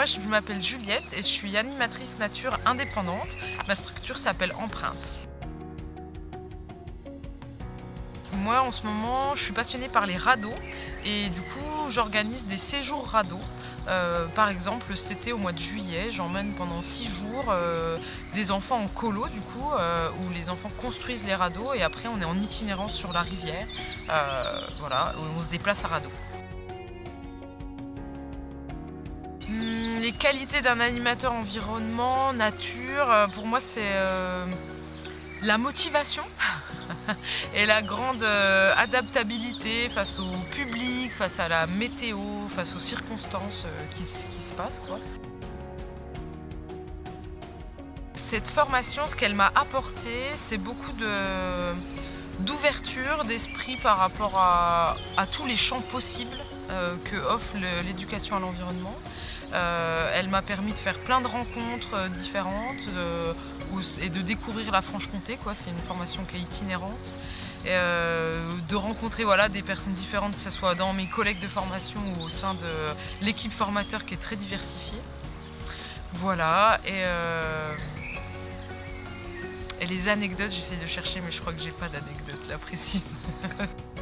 moi je m'appelle Juliette et je suis animatrice nature indépendante. Ma structure s'appelle Empreinte. Moi en ce moment je suis passionnée par les radeaux et du coup j'organise des séjours radeaux. Euh, par exemple cet été au mois de juillet j'emmène pendant 6 jours euh, des enfants en colo du coup euh, où les enfants construisent les radeaux et après on est en itinérance sur la rivière voilà on se déplace à radeau. Hmm, les qualités d'un animateur environnement, nature, pour moi c'est la motivation et la grande euh, adaptabilité face au public, face à la météo, face aux circonstances euh, qui, se passent. Cette formation, ce qu'elle m'a apporté, c'est beaucoup d'ouverture d'esprit par rapport à, tous les champs possibles euh, que offre l'éducation à l'environnement. elle m'a permis de faire plein de rencontres différentes, et de découvrir la Franche-Comté. C'est une formation qui est itinérante. Euh, de rencontrer des personnes différentes, que ce soit dans mes collègues de formation ou au sein de l'équipe formateur qui est très diversifiée. Voilà, et, euh, les anecdotes, j'essaie de chercher, mais je crois que j'ai pas d'anecdotes là précises.